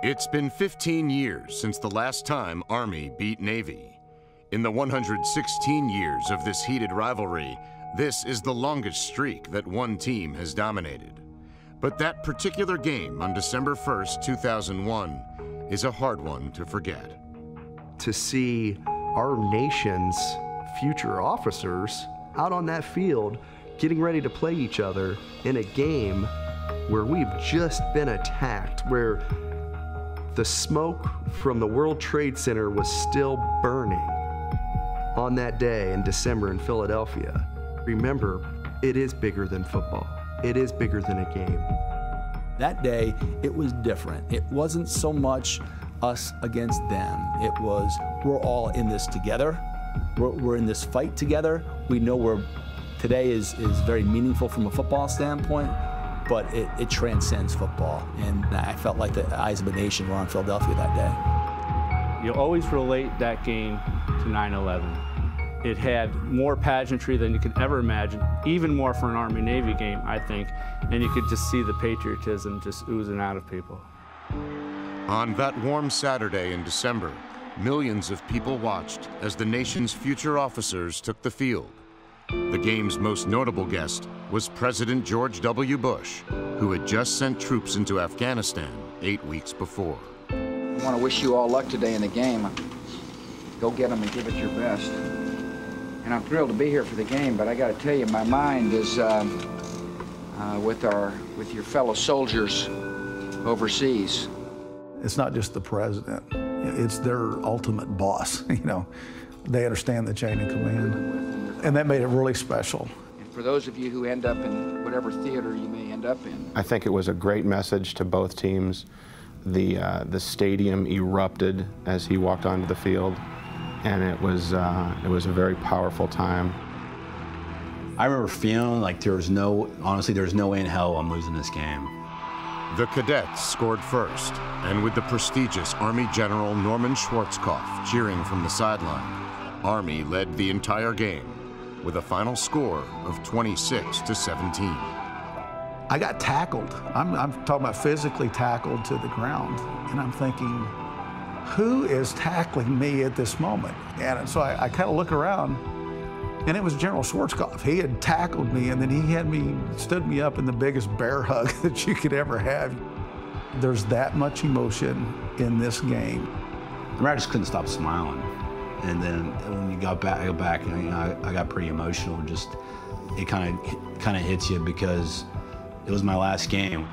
It's been 15 years since the last time Army beat Navy. In the 116 years of this heated rivalry, this is the longest streak that one team has dominated. But that particular game on December 1st, 2001, is a hard one to forget. To see our nation's future officers out on that field getting ready to play each other in a game where we've just been attacked, where the smoke from the World Trade Center was still burning on that day in December in Philadelphia. Remember, it is bigger than football. It is bigger than a game. That day, it was different. It wasn't so much us against them. It was, we're all in this together. We're, we're in this fight together. We know we're, today is, is very meaningful from a football standpoint, but it, it transcends football. And I felt like the eyes of a nation were on Philadelphia that day. You always relate that game to 9 11. It had more pageantry than you could ever imagine, even more for an Army Navy game, I think. And you could just see the patriotism just oozing out of people. On that warm Saturday in December, millions of people watched as the nation's future officers took the field. The game's most notable guest was President George W. Bush, who had just sent troops into Afghanistan eight weeks before. I want to wish you all luck today in the game. Go get them and give it your best. And I'm thrilled to be here for the game, but I got to tell you, my mind is um, uh, with our with your fellow soldiers overseas. It's not just the president; it's their ultimate boss. You know, they understand the chain of command, and that made it really special. And for those of you who end up in whatever theater you may end up in, I think it was a great message to both teams. The uh, the stadium erupted as he walked onto the field and it was uh, it was a very powerful time. I remember feeling like there was no, honestly, there was no way in hell I'm losing this game. The cadets scored first, and with the prestigious Army General Norman Schwarzkopf cheering from the sideline, Army led the entire game with a final score of 26 to 17. I got tackled. I'm, I'm talking about physically tackled to the ground, and I'm thinking, who is tackling me at this moment? And so I, I kind of look around, and it was General Schwarzkopf. He had tackled me, and then he had me, stood me up in the biggest bear hug that you could ever have. There's that much emotion in this game. I, mean, I just couldn't stop smiling. And then when you got back, I got back, and you know, I, I got pretty emotional. Just it kind of kind of hits you because it was my last game.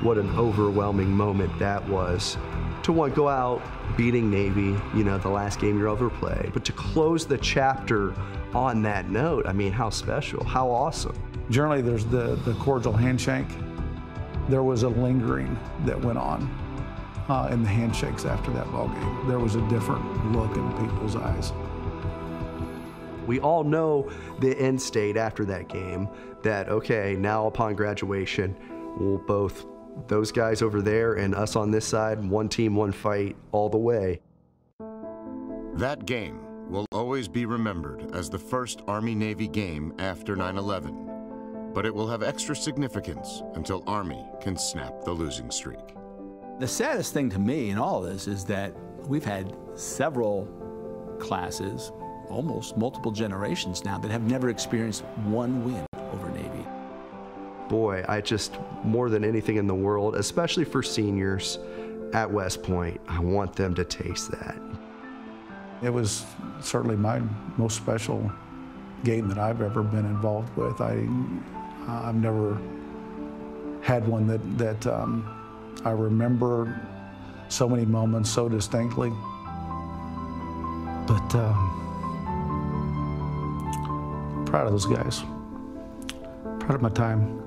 What an overwhelming moment that was to want go out beating Navy, you know, the last game you ever played, but to close the chapter on that note, I mean, how special, how awesome. Generally, there's the, the cordial handshake. There was a lingering that went on uh, in the handshakes after that ball game. There was a different look in people's eyes. We all know the end state after that game that, okay, now upon graduation, we'll both those guys over there and us on this side, one team, one fight, all the way. That game will always be remembered as the first Army-Navy game after 9-11, but it will have extra significance until Army can snap the losing streak. The saddest thing to me in all this is that we've had several classes, almost multiple generations now, that have never experienced one win over Navy boy, I just, more than anything in the world, especially for seniors at West Point, I want them to taste that. It was certainly my most special game that I've ever been involved with. I, I've never had one that, that um, I remember so many moments so distinctly. But um, proud of those guys. Proud of my time.